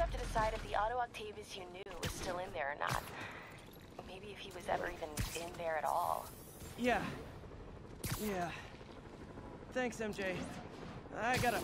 You have to decide if the Otto Octavius you knew was still in there or not. Maybe if he was ever even in there at all. Yeah. Yeah. Thanks, MJ. I gotta